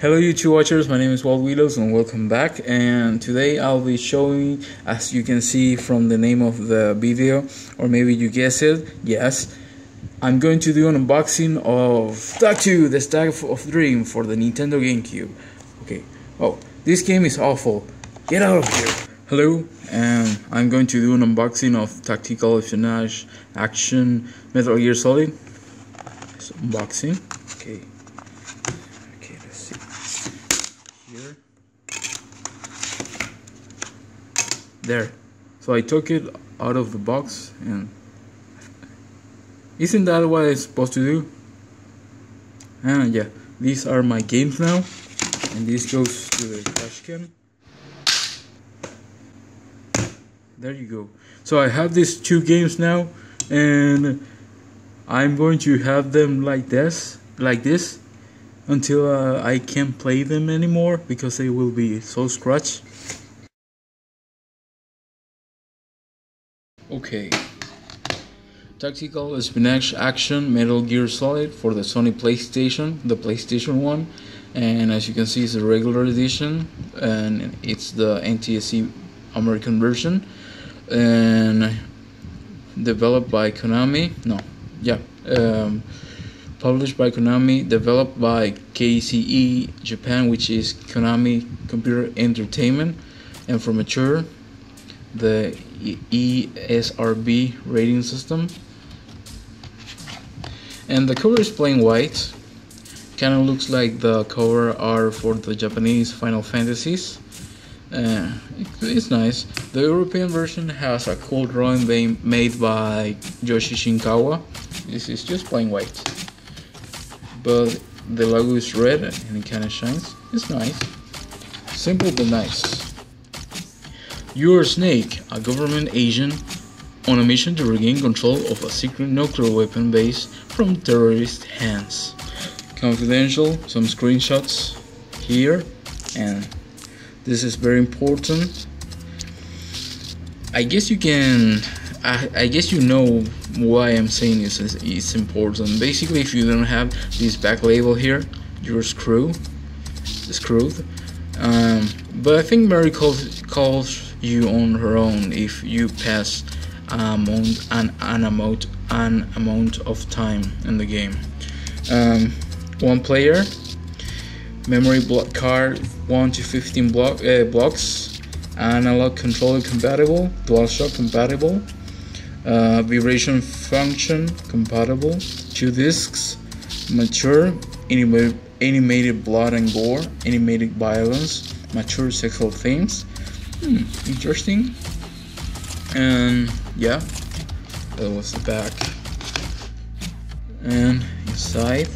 Hello YouTube watchers, my name is Walt Willows and welcome back. And today I'll be showing as you can see from the name of the video or maybe you guess it, yes I'm going to do an unboxing of Tak 2, the Staff of Dream for the Nintendo GameCube. Okay, oh this game is awful, get out of here. Hello and I'm going to do an unboxing of Tactical Espionage Action Metal Gear Solid. So, unboxing, okay here there. So I took it out of the box and isn't that what it's supposed to do? And yeah these are my games now. And this goes to the trash can. There you go. So I have these two games now and I'm going to have them like this like this until uh, I can't play them anymore because they will be so scratched. Okay. Tactical Espionage Action Metal Gear Solid for the Sony PlayStation, the PlayStation 1. And as you can see, it's a regular edition and it's the NTSC American version. And developed by Konami. No, yeah. Um, published by Konami, developed by KCE Japan, which is Konami Computer Entertainment, and for mature, the ESRB rating system. And the cover is plain white, kind of looks like the cover art for the Japanese Final Fantasies. Uh, it's nice. The European version has a cool drawing made by Yoshi Shinkawa. This is just plain white but the logo is red and it kind of shines. It's nice. Simple but nice. You are Snake, a government agent on a mission to regain control of a secret nuclear weapon base from terrorist hands. Confidential, some screenshots here, and this is very important. I guess you can I, I guess you know why I'm saying it's, it's important. Basically, if you don't have this back label here, you're screwed. Screwed. Um, but I think Meryl calls, calls you on her own if you pass amount, an, an, amount, an amount of time in the game. Um, one player, memory block card 1 to 15 block, uh, blocks, analog controller compatible, DualShock compatible, uh, vibration function compatible, two discs, mature, animated, animated blood and gore, animated violence, mature sexual themes. Hmm, interesting. And yeah, that was the back. And inside.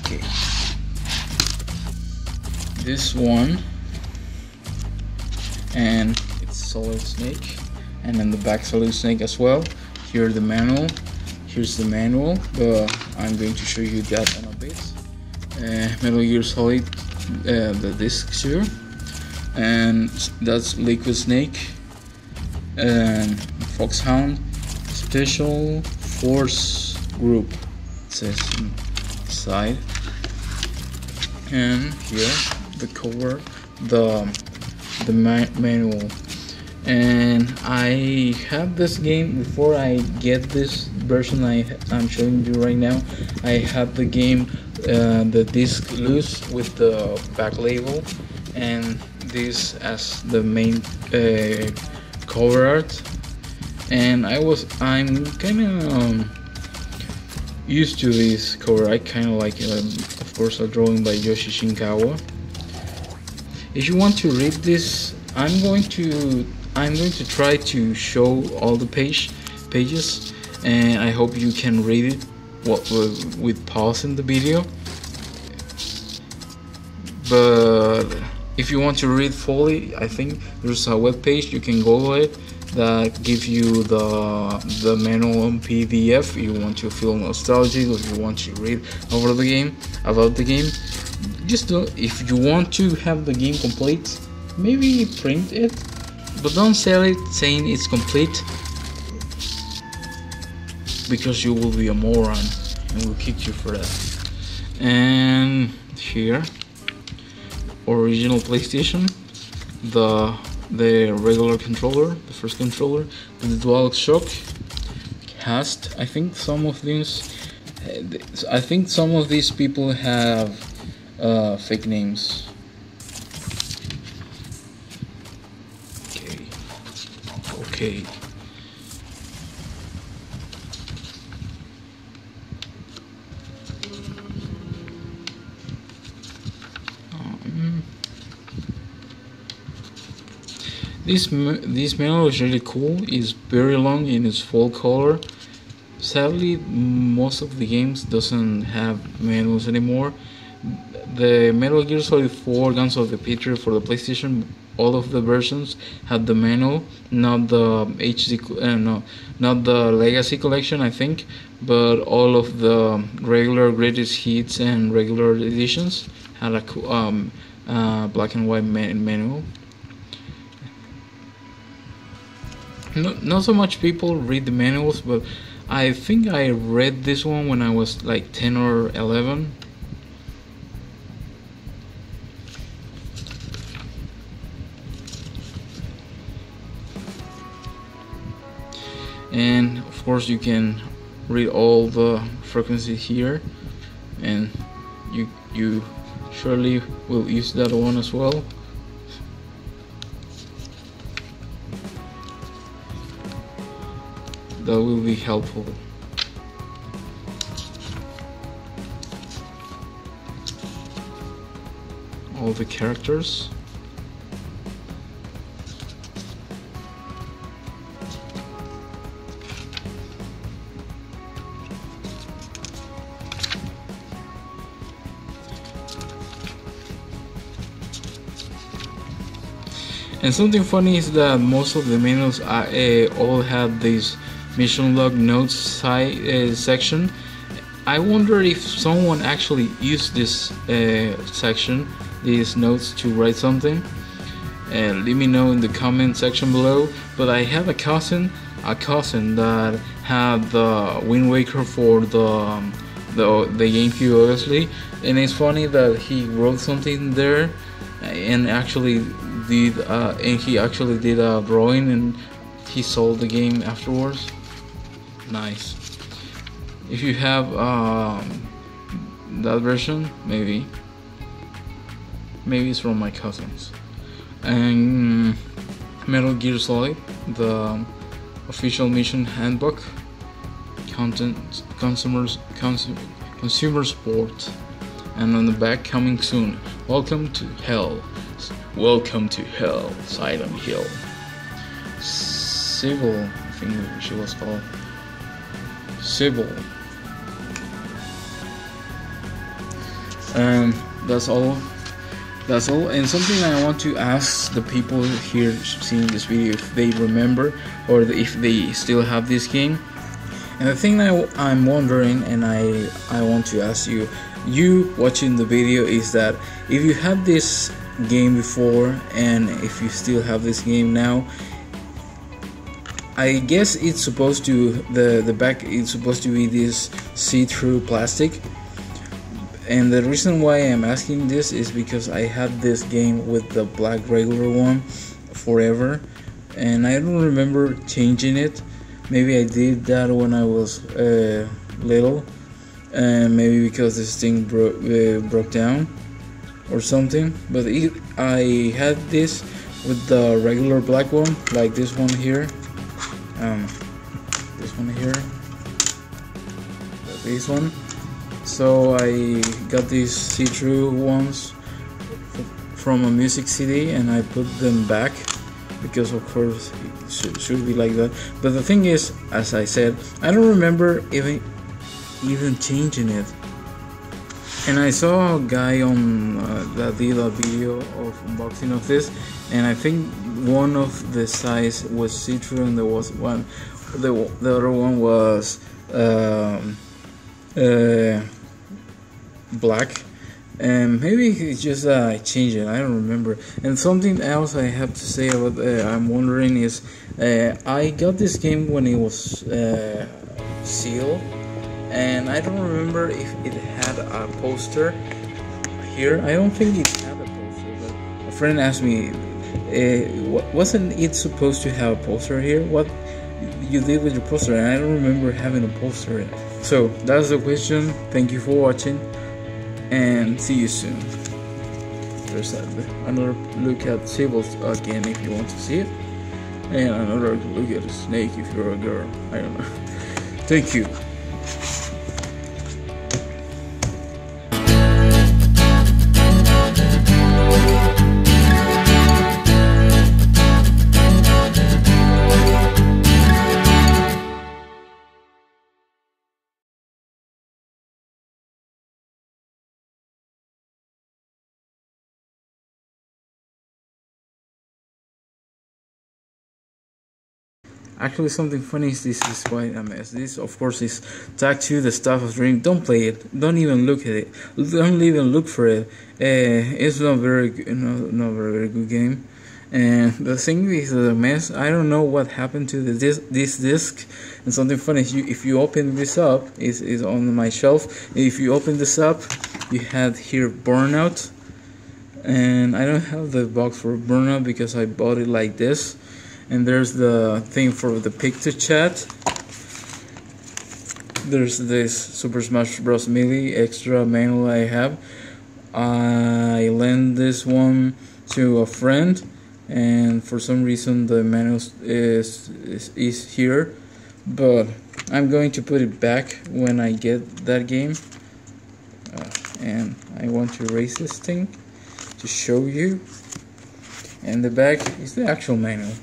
Okay. This one and it's solid snake and then the back solid snake as well here the manual here's the manual but I'm going to show you that Metal Gear Solid uh, the discs here and that's Liquid Snake and Foxhound Special Force Group. It says inside. And here the cover the the ma manual. And I have this game before I get this version I, I'm showing you right now. I have the game uh, the disc loose with the back label and this as the main uh, cover art. And I was I'm kind of um, used to this cover. I kind of like it. Of course a drawing by Yoshi Shinkawa. If you want to read this I'm going to I'm going to try to show all the page pages and I hope you can read it what with pause in the video. But if you want to read fully I think there's a web page you can go it that gives you the the manual on PDF you want to feel nostalgic or you want to read over the game about the game. Just do, if you want to have the game complete maybe print it but don't sell it saying it's complete because you will be a moron and we'll kick you for that. And here, original PlayStation, the the regular controller, the first controller, the Dual Shock cast. I think some of these, I think some of these people have uh, fake names. Okay. Okay. This this manual is really cool. It's very long in its full color. Sadly, most of the games doesn't have manuals anymore. The Metal Gear Solid 4 Guns of the Patriot for the PlayStation, all of the versions had the manual, not the HD, uh, no, not the Legacy Collection, I think, but all of the regular greatest hits and regular editions had a um, uh, black and white manual. Not, not so much people read the manuals, but I think I read this one when I was like 10 or 11. And of course, you can read all the frequencies here, and you you surely will use that one as well. That will be helpful. All the characters. And something funny is that most of the menus uh, all have these mission log notes uh, section. I wonder if someone actually used this uh, section, these notes to write something. And uh, let me know in the comment section below. But I have a cousin, a cousin that had the Wind Waker for the um, the the GameCube, obviously. And it's funny that he wrote something there, and actually did, uh, and he actually did a drawing, and he sold the game afterwards nice. If you have um, that version maybe. Maybe it's from my cousins. And Metal Gear Solid the official mission handbook content consumers consum, consumer support and on the back coming soon. Welcome to hell. Welcome to hell silent hill. Cybil i think she was called Cybil. Um, that's all. That's all. And something I want to ask the people here seeing this video if they remember or if they still have this game. And the thing I, I'm wondering, and I I want to ask you, you watching the video, is that if you had this game before and if you still have this game now I guess it's supposed to the the back is supposed to be this see-through plastic. And the reason why I'm asking this is because I had this game with the black regular one forever and I don't remember changing it. Maybe I did that when I was uh, little and maybe because this thing broke uh, broke down or something. But it, I had this with the regular black one like this one here um, this one here. This one. So I got these see-through ones from a music CD and I put them back because of course it should, should be like that. But the thing is as I said I don't remember even even changing it and I saw a guy on uh, that did a video of unboxing of this and I think one of the size was see-through and there was one the, the other one was um, uh, black. And maybe it's just uh, I changed it I don't remember. And something else I have to say about uh, I'm wondering is uh, I got this game when it was uh, seal and I don't remember if it had a poster here. I don't think it had a poster but a friend asked me uh, wasn't it supposed to have a poster here? What you did with your poster? And I don't remember having a poster. In. so that's the question. Thank you for watching and see you soon. There's another look at Sables again if you want to see it and another look at a snake if you're a girl. I don't know. Thank you Actually, something funny is this is quite a mess. This, of course, is Tak 2 the Staff of Dream. Don't play it. Don't even look at it. Don't even look for it. Uh, it's not very, no, not very, very good game. And the thing is a mess. I don't know what happened to the this this disc. And something funny is you if you open this up, is is on my shelf. If you open this up, you had here burnout. And I don't have the box for burnout because I bought it like this and there's the thing for the picture chat. There's this Super Smash Bros. Melee extra manual I have. I lent this one to a friend and for some reason the manual is, is, is here. But I'm going to put it back when I get that game. Uh, and I want to erase this thing to show you. And the back is the actual manual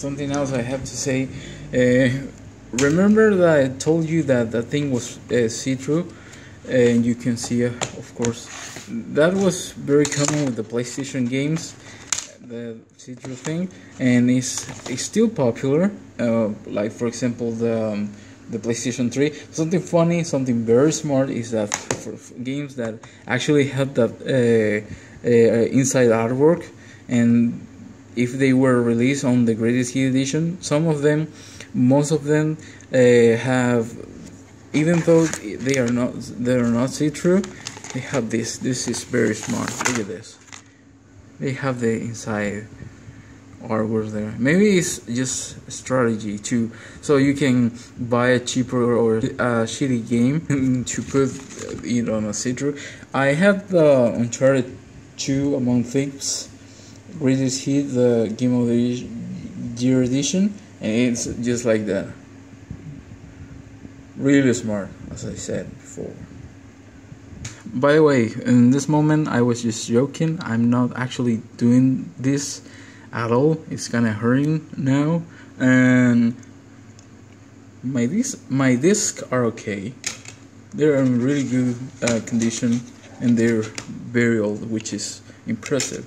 something else I have to say. Uh, remember that I told you that the thing was uh, see-through, and you can see, uh, of course, that was very common with the PlayStation games, the see-through thing, and it's, it's still popular. Uh, like for example, the um, the PlayStation 3. Something funny, something very smart is that for games that actually have that uh, uh, inside artwork and if they were released on the greatest hit edition some of them most of them uh, have even though they are not they are not see-through they have this this is very smart. Look at this. They have the inside artwork there. Maybe it's just strategy too so you can buy a cheaper or a shitty game to put it on a see-through. I have the uncharted 2 among thieves greatest hit the game of the year edition and it's just like that. Really smart as i said before. By the way in this moment i was just joking. I'm not actually doing this at all. It's kind of hurting now. And my disc my discs are okay. They're in really good uh, condition and they're very old which is impressive